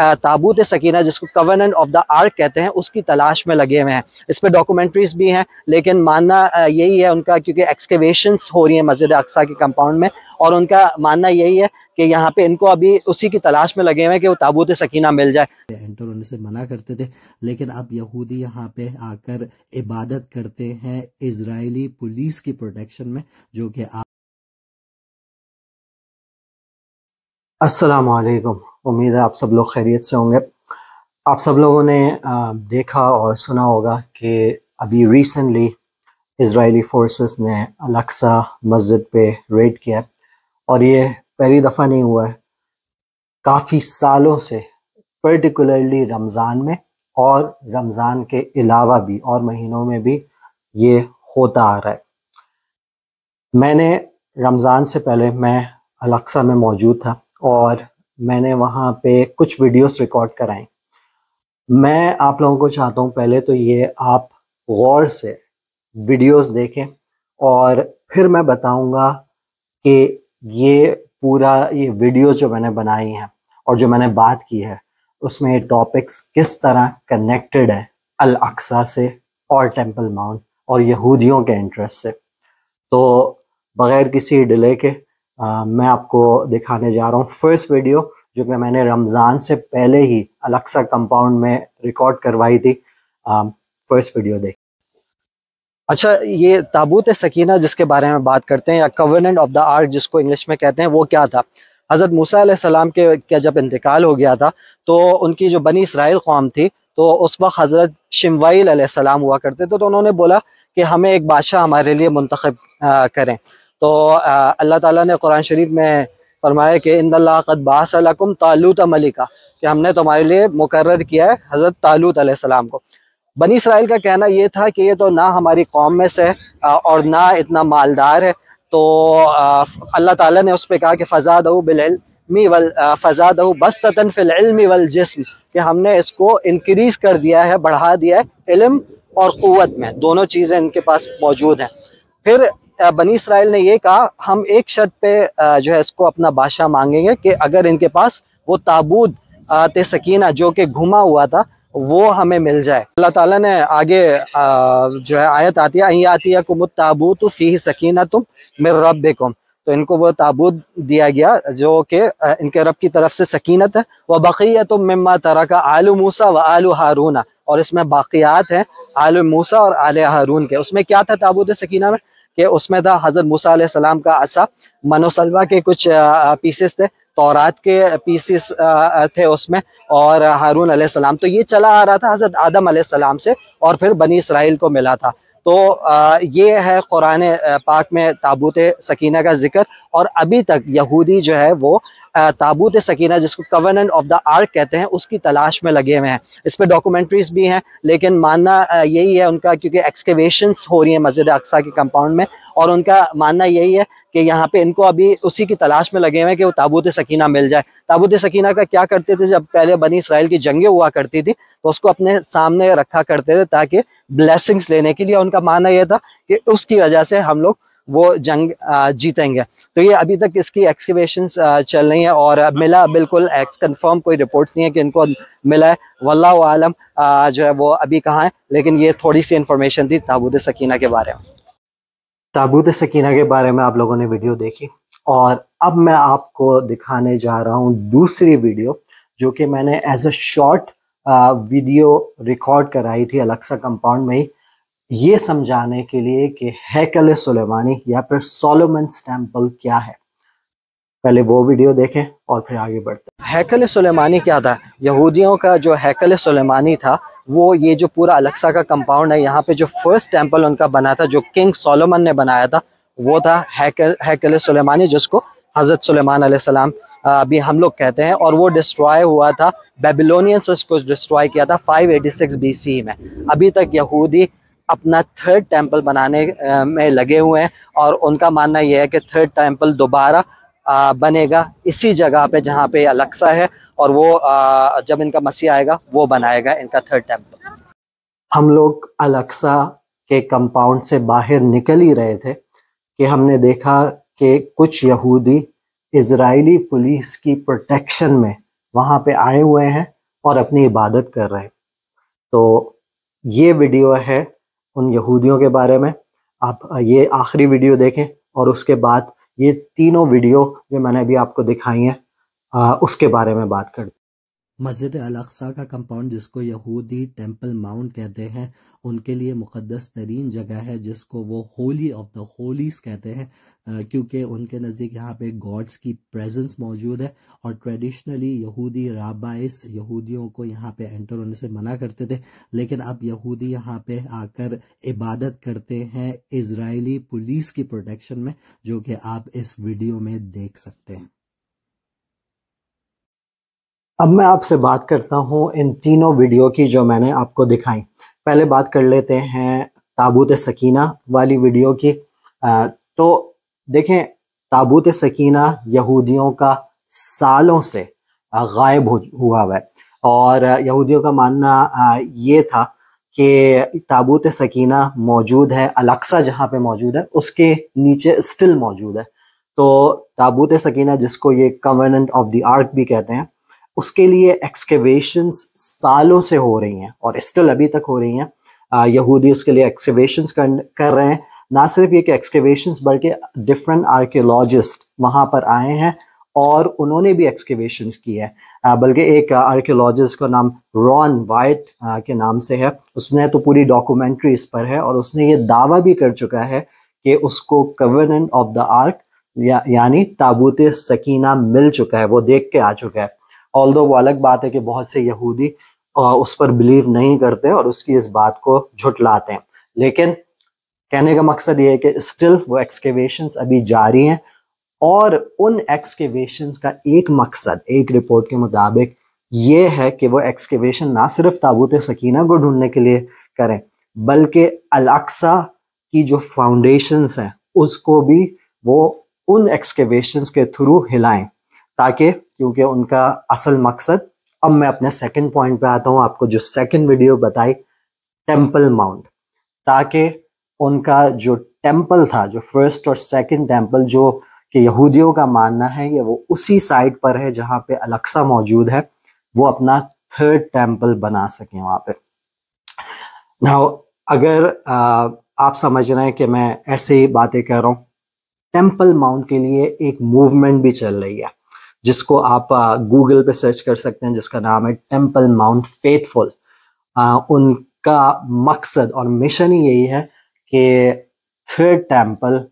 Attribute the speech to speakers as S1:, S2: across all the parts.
S1: ताबूत सकीना जिसको covenant of the arc कहते हैं उसकी तलाश में लगे हुए हैं। इस पर डॉक्यूमेंट्रीज भी हैं लेकिन मानना यही है उनका क्योंकि एक्सकेवेशन हो रही है मस्जिद अक्सा के कंपाउंड में और उनका मानना यही है कि यहाँ पे इनको अभी उसी की तलाश में लगे हुए हैं कि वो ताबूत सकीना मिल जाए।
S2: एंटर होने से मना करते थे लेकिन अब यहूदी यहाँ पे आकर इबादत करते हैं इसराइली पुलिस की प्रोटेक्शन में जो कि आप
S3: असलकुम उम्मीद है आप सब लोग खैरियत से होंगे। आप सब लोगों ने देखा और सुना होगा कि अभी रिसेंटली इसराइली फोर्सेस ने अलक्सा मस्जिद पे रेड किया और ये पहली दफ़ा नहीं हुआ है। काफ़ी सालों से पर्टिकुलरली रमज़ान में और रमज़ान के अलावा भी और महीनों में भी ये होता आ रहा है। मैंने रमज़ान से पहले, मैं अलक्सा में मौजूद था और मैंने वहाँ पे कुछ वीडियोस रिकॉर्ड कराए मैं आप लोगों को चाहता हूँ पहले तो ये आप गौर से वीडियोस देखें और फिर मैं बताऊँगा कि ये पूरा ये वीडियो जो मैंने बनाई है और जो मैंने बात की है, उसमें टॉपिक्स किस तरह कनेक्टेड है अल अक्सा से और टेंपल माउंट और यहूदियों के इंटरेस्ट से। तो बग़ैर किसी डिले के मैं आपको दिखाने जा रहा हूँ फ़र्स्ट वीडियो जो कि मैंने रमज़ान से पहले ही अलक्सा कंपाउंड में रिकॉर्ड करवाई थी। फ़र्स्ट वीडियो देख।
S1: अच्छा ये ताबूत सकीना जिसके बारे में बात करते हैं, या कवर्नेंट ऑफ़ द आर्क जिसको इंग्लिश में कहते हैं, वो क्या था? हज़रत मूसा सलाम के क्या जब इंतकाल हो गया था तो उनकी जो बनी इसराइल कौम थी तो उस वक्त हज़रत शिमवाईल सलाम हुआ करते थे तो उन्होंने बोला कि हमें एक बादशाह हमारे लिए मुंतखब करें। तो अल्लाह ताला ने कुरान शरीफ में फरमाया कि इन बासलकुम तालूत मलिका, कि हमने तुम्हारे लिए मुकर किया है हज़रत तालूत सलाम को। बनी इसराइल का कहना ये था कि ये तो ना हमारी कौम में से है और ना इतना मालदार है। तो अल्लाह ताला ने उस पर कहा कि फ़जाद बिलमी वल फ़जा दऊ बस तन फ़िलमी वल जिसम, कि हमने इसको इनक्रीज़ कर दिया है, बढ़ा दिया है इलम और क़वत में। दोनों चीज़ें इनके पास मौजूद हैं। फिर बनी इसराइल ने ये कहा, हम एक शर्त पे जो है इसको अपना बादशाह मांगेंगे कि अगर इनके पास वो ताबूत ते सकीना जो कि घुमा हुआ था, वो हमें मिल जाए। अल्लाह ताला ने आगे जो है आयत आती है आती है कुम ताबूत फ़ी सकीना तुम मेरे रब तो इनको वो ताबूत दिया गया, जो कि इनके रब की तरफ़ से सकीनत है। वह बक़िया तुम मम्मा तरह का आलू मूसा व आलू हारून। और इसमें बाक़ियात हैं आलू मूसा और आल हारून के। उसमें क्या था ताबूत सकीना में? कि उसमें था हज़रत मूसा का असा मनोसलवा के कुछ पीसेस थे, तौरात के पीसेस थे उसमें, और हारून सलाम। तो ये चला आ रहा था हज़रत आदम सलाम से, और फिर बनी इसराइल को मिला था। तो ये है कुरान पाक में ताबूत सकीना का ज़िक्र। और अभी तक यहूदी जो है वो ताबूत सकीना जिसको कवर्नेंट ऑफ़ द आर्क कहते हैं, उसकी तलाश में लगे हुए हैं। इस पर डॉक्यूमेंट्रीज भी हैं, लेकिन मानना यही है उनका, क्योंकि एक्सकेवेशन हो रही हैं मस्जिद अक्सा के कंपाउंड में, और उनका मानना यही है कि यहाँ पे इनको अभी उसी की तलाश में लगे हुए हैं कि वो ताबूत सकीना मिल जाए। ताबूत सकीना का क्या करते थे जब पहले बनी इसराइल की जंगें हुआ करती थी तो उसको अपने सामने रखा करते थे ताकि ब्लेसिंग्स लेने के लिए। उनका मानना यह था कि उसकी वजह से हम लोग वो जंग जीतेंगे। तो ये अभी तक इसकी एक्सकवेशन चल रही है और मिला बिल्कुल एक्स कंफर्म कोई रिपोर्ट नहीं है कि इनको मिला है। वल्ला आलम जो है वो अभी कहाँ है, लेकिन ये थोड़ी सी इन्फॉर्मेशन थी ताबूत सकीना के बारे में।
S3: ताबूत सकीना के बारे में आप लोगों ने वीडियो देखी। और अब मैं आपको दिखाने जा रहा हूँ दूसरी वीडियो, जो कि मैंने as a short video record कराई थी अलक्सा कंपाउंड में ही। ये समझाने के लिए कि हैकल सुलेमानी या फिर सोलोमन टेंपल क्या है। पहले वो वीडियो देखें और फिर आगे बढ़ते
S1: हैकल सुलेमानी क्या था? यहूदियों का जो हैकल सुलेमानी था वो ये जो पूरा अलक्सा का कंपाउंड है, यहाँ पे जो फ़र्स्ट टेंपल उनका बना था, जो किंग सोलोमन ने बनाया था, वो था हैकल सुलेमानी जिसको हज़रत सुलेमान सलाम अभी हम लोग कहते हैं, और वो डिस्ट्रॉय हुआ था बेबिलोनियंस उसको डिस्ट्रॉय किया था 586 बीसी में। अभी तक यहूदी अपना थर्ड टेंपल बनाने में लगे हुए हैं, और उनका मानना यह है कि थर्ड टेंपल दोबारा बनेगा इसी जगह पे जहाँ पे अलक्सा है और वो जब इनका मसीह आएगा, वो बनाएगा इनका थर्ड टेंपल
S3: हम लोग अलक्सा के कंपाउंड से बाहर निकल ही रहे थे कि हमने देखा कि कुछ यहूदी इजरायली पुलिस की प्रोटेक्शन में
S1: वहाँ पे आए हुए हैं और अपनी इबादत कर रहे हैं। तो ये वीडियो है उन यहूदियों के बारे में। आप, ये आखिरी वीडियो देखें और उसके बाद ये तीनों वीडियो जो मैंने अभी आपको दिखाई हैं उसके बारे में बात करते
S2: मस्जिद अलाक़ा का कंपाउंड जिसको यहूदी टेंपल माउंट कहते हैं, उनके लिए मुक़दस तरीन जगह है, जिसको वो होली ऑफ़ द होलीज कहते हैं क्योंकि उनके नज़दीक यहाँ पे गॉड्स की प्रेजेंस मौजूद है, और ट्रेडिशनली यहूदी राबाइस यहूदियों को यहाँ पे एंटर होने से मना करते थे, लेकिन अब यहूदी यहाँ पे आकर इबादत करते हैं इसराइली पुलिस की प्रोटेक्शन में, जो कि आप इस वीडियो में देख सकते हैं।
S1: अब मैं आपसे बात करता हूँ इन तीनों वीडियो की जो मैंने आपको दिखाई। पहले बात कर लेते हैं ताबूत सकीना वाली वीडियो की। आ, तो देखें ताबूत सकीना यहूदियों का सालों से गायब हो हुआ है। और यहूदियों का मानना ये था कि ताबूत सकीना मौजूद है अलक्सा जहाँ पे मौजूद है उसके नीचे स्टिल मौजूद है। तो ताबूत सकीना जिसको ये कवर्नेंट ऑफ़ द आर्क भी कहते हैं उसके लिए एक्सकेवेशन सालों से हो रही हैं और स्टिल अभी तक हो रही हैं। यहूदी उसके लिए एक्सकेवेशन कर, कर रहे हैं। ना सिर्फ़ ये कि एक्सकेवेशन बल्कि डिफरेंट आर्कियोलॉजिस्ट वहाँ पर आए हैं और उन्होंने भी एक्सकेवेशन की है। बल्कि एक आर्कियोलॉजिस्ट का नाम रॉन वाइट के नाम से है। उसने तो पूरी डॉक्यूमेंट्री इस पर है और उसने ये दावा भी कर चुका है कि उसको कवर्नेंट ऑफ़ द आर्क या, यानी ताबूत सकीना मिल चुका है वो देख के आ चुका है। ऑल वो अलग बात है कि बहुत से यहूदी उस पर बिलीव नहीं करते और उसकी इस बात को झुटलाते हैं। लेकिन कहने का मकसद ये है कि स्टिल वो एक्सकेवेशन अभी जारी हैं और उन एक्सकेवेशन का एक मकसद, एक रिपोर्ट के मुताबिक ये है कि वो एक्सकेवेशन ना सिर्फ़ ताबूत सकीना को ढूँढने के लिए करें, बल्कि अलक्सा की जो फाउंडेशंस हैं, उसको भी वो उन एक्सकेवेशन के थ्रू हिलाएँ, ताकि क्योंकि उनका असल मकसद अब मैं अपने सेकंड पॉइंट पे आता हूँ आपको जो सेकंड वीडियो बताई टेंपल माउंट ताकि उनका जो टेंपल था जो फ़र्स्ट और सेकंड टेंपल जो कि यहूदियों का मानना है ये वो उसी साइड पर है जहाँ पे अलक्सा मौजूद है वो अपना थर्ड टेंपल बना सके वहाँ पे। नाउ अगर आ, आप समझ रहे हैं कि मैं ऐसे ही बातें कर रहा हूँ टेंपल माउंट के लिए एक मूवमेंट भी चल रही है। जिसको आप गूगल पे सर्च कर सकते हैं, जिसका नाम है टेंपल माउंट फेथफुल उनका मकसद और मिशन ही यही है कि थर्ड टेंपल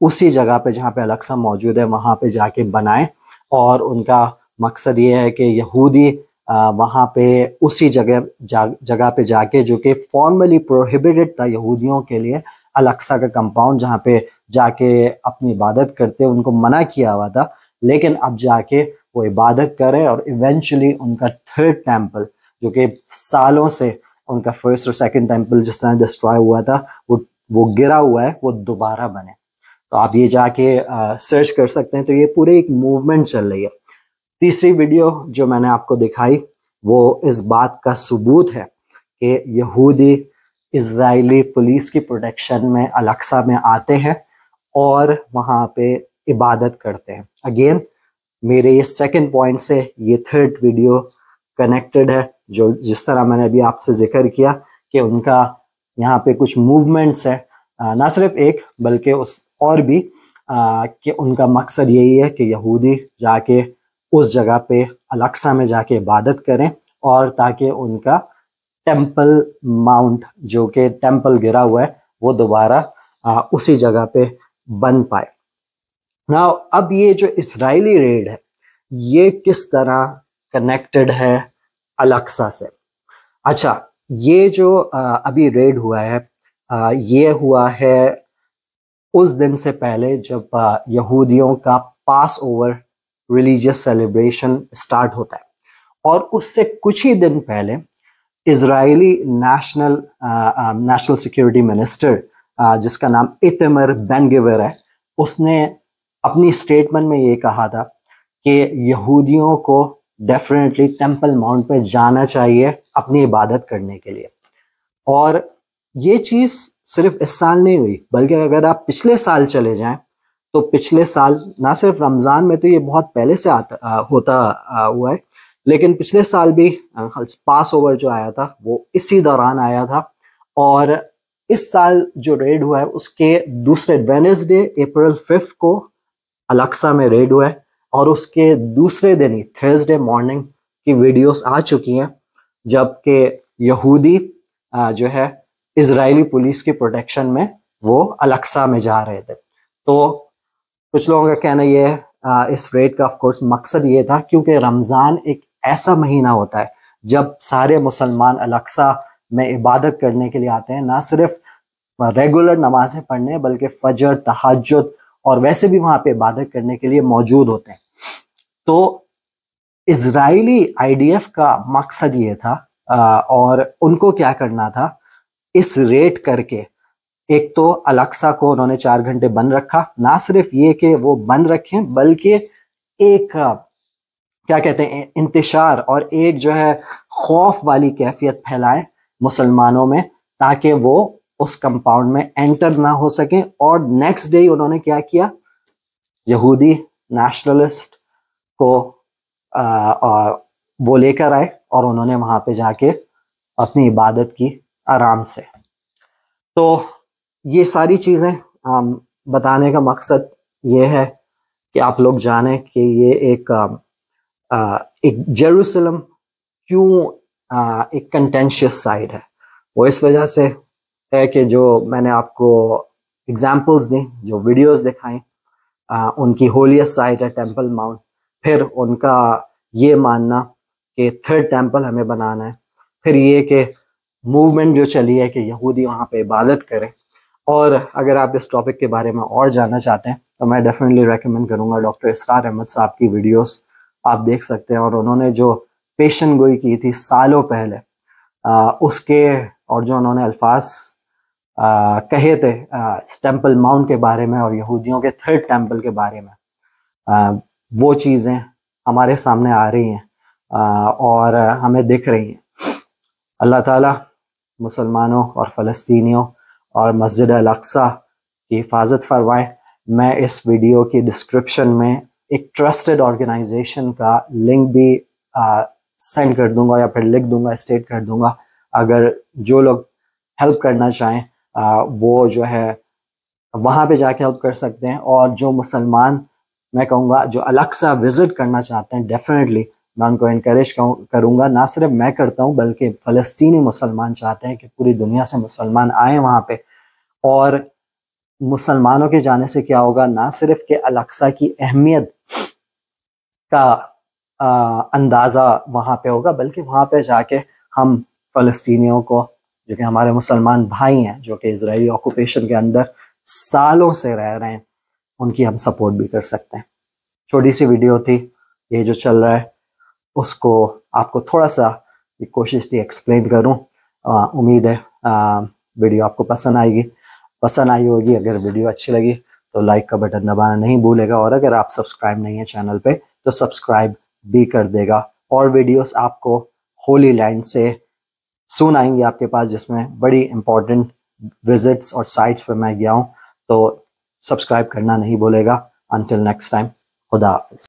S1: उसी जगह पे जहाँ पे अलक्सा मौजूद है, वहाँ पे जाके बनाए और उनका मकसद ये है कि यहूदी वहाँ पे उसी जगह जगह पे जाके जो कि फॉर्मली प्रोहिबिटेड था यहूदियों के लिए अलक्सा का कंपाउंड जहाँ पे जाके अपनी इबादत करते, उनको मना किया हुआ था लेकिन अब जाके वो इबादत करें और इवेंचुअली उनका थर्ड टेंपल जो कि सालों से उनका फ़र्स्ट और सेकंड टेंपल जिस तरह डिस्ट्रॉय हुआ था वो वो गिरा हुआ है वो दोबारा बने। तो आप ये जाके आ, सर्च कर सकते हैं। तो ये पूरे एक मूवमेंट चल रही है। तीसरी वीडियो जो मैंने आपको दिखाई वो इस बात का सबूत है कि यहूदी इसराइली पुलिस की प्रोटेक्शन में अलक्सा में आते हैं और वहाँ पे इबादत करते हैं। अगेन मेरे ये सेकंड पॉइंट से ये थर्ड वीडियो कनेक्टेड है, जो जिस तरह मैंने अभी आपसे ज़िक्र किया कि उनका यहाँ पे कुछ मूवमेंट्स है। ना सिर्फ़ एक, बल्कि उस और भी कि उनका मकसद यही है कि यहूदी जाके उस जगह पे अलक्सा में जाके इबादत करें और ताकि उनका टेंपल माउंट, जो कि टेंपल गिरा हुआ है, वो दोबारा उसी जगह पे बन पाए। ना अब ये जो इसराइली रेड है, ये किस तरह कनेक्टेड है अलक्सा से? अच्छा ये जो अभी रेड हुआ है ये हुआ है उस दिन से पहले जब यहूदियों का Passover religious celebration start होता है। और उससे कुछ ही दिन पहले Israeli national national security minister जिसका नाम इतमर बेनगिवर है, उसने अपनी स्टेटमेंट में ये कहा था कि यहूदियों को डेफिनेटली टेंपल माउंट पे जाना चाहिए अपनी इबादत करने के लिए। और ये चीज़ सिर्फ़ इस साल नहीं हुई बल्कि अगर आप पिछले साल चले जाएँ तो पिछले साल ना सिर्फ़ रमज़ान में तो ये बहुत पहले से आता आ, होता आ, हुआ है लेकिन पिछले साल भी पास ओवर जो आया था वो इसी दौरान आया था। और इस साल जो रेड हुआ है उसके दूसरे वेनेसडे अप्रैल फिफ्थ को अलक्सा में रेड हुआ है और उसके दूसरे दिन ही थर्सडे मॉर्निंग की वीडियोस आ चुकी हैं, जबकि यहूदी जो है, इजरायली पुलिस की प्रोटेक्शन में वो अलक्सा में जा रहे थे। तो कुछ लोगों का कहना यह है इस रेड का ऑफकोर्स मकसद ये था, क्योंकि रमज़ान एक ऐसा महीना होता है, जब सारे मुसलमान अलक्सा में इबादत करने के लिए आते हैं, ना सिर्फ़ रेगुलर नमाजें पढ़ने, बल्कि फजर तहजद और वैसे भी वहाँ पे इबादत करने के लिए मौजूद होते हैं। तो इसराइली आईडीएफ का मकसद ये था और उनको क्या करना था? इस रेट करके, एक तो अलक्सा को उन्होंने चार घंटे बंद रखा। ना सिर्फ़ ये कि वो बंद रखें, बल्कि एक क्या कहते हैं इंतशार और एक जो है खौफ वाली कैफियत फैलाएँ मुसलमानों में, ताकि वो उस कंपाउंड में एंटर ना हो सके। और नेक्स्ट डे उन्होंने क्या किया? यहूदी नेशनलिस्ट को आ, आ, वो लेकर आए और उन्होंने वहाँ पे जाके अपनी इबादत की आराम से। तो ये सारी चीज़ें बताने का मकसद ये है कि आप लोग जाने कि ये एक आ, एक जेरूसलम क्यों एक कंटेंशियस साइड है। वो इस वजह से कि जो मैंने आपको एग्जाम्पल्स दी जो वीडियोस दिखाई उनकी होलियस साइट है टेंपल माउंट फिर उनका ये मानना कि थर्ड टेंपल हमें बनाना है। फिर ये कि मूवमेंट जो चली है कि यहूदी वहाँ पे इबादत करें। और अगर आप इस टॉपिक के बारे में और जानना चाहते हैं तो मैं डेफिनेटली रेकमेंड करूँगा डॉक्टर इसरार अहमद साहब की वीडियोस आप देख सकते हैं और उन्होंने जो पेशन गोई की थी सालों पहले आ, उसके और जो उन्होंने अल्फाज कहे थे टेंपल माउंट के बारे में और यहूदियों के थर्ड टेंपल के बारे में। आ, वो चीज़ें हमारे सामने आ रही हैं और हमें दिख रही हैं। अल्लाह ताला मुसलमानों और फ़लस्तीनियों और मस्जिद अल-अक्सा की हिफाजत फरमाएँ। मैं इस वीडियो की डिस्क्रिप्शन में एक ट्रस्टेड ऑर्गेनाइजेशन का लिंक भी सेंड कर दूँगा या फिर लिख दूँगा स्टेट कर दूँगा। अगर जो लोग हेल्प करना चाहें आ, वो जो है वहाँ पे जाके हेल्प कर सकते हैं। और जो मुसलमान मैं कहूँगा जो अलग सा विज़िट करना चाहते हैं डेफिनेटली मैं उनको इनक्रेज करूँगा। ना सिर्फ़ मैं करता हूँ बल्कि फ़लस्तनी मुसलमान चाहते हैं कि पूरी दुनिया से मुसलमान आए वहाँ पे। और मुसलमानों के जाने से क्या होगा ना सिर्फ़ के अलक्सा की अहमियत का आ, अंदाज़ा वहाँ पे होगा बल्कि वहाँ पे जाके हम फ़लस्तीनियों को जो कि हमारे मुसलमान भाई हैं जो कि इसराइली ऑक्यूपेशन के अंदर सालों से रह रहे हैं उनकी हम सपोर्ट भी कर सकते हैं। छोटी सी वीडियो थी ये जो चल रहा है उसको आपको थोड़ा सा कोशिश थी एक्सप्लेन करूँ। उम्मीद है आ, वीडियो आपको पसंद आएगी। पसंद आई होगी अगर वीडियो अच्छी लगी तो लाइक का बटन दबाना नहीं भूलेगा और अगर आप सब्सक्राइब नहीं है चैनल पे तो सब्सक्राइब भी कर देगा। और वीडियोस आपको होली लैंड से सुन आएँगे आपके पास, जिसमें बड़ी इंपॉर्टेंट विजिट्स और साइट्स पर मैं गया हूँ तो सब्सक्राइब करना नहीं भूलेगा। अनटिल नेक्स्ट टाइम खुदा हाफिज।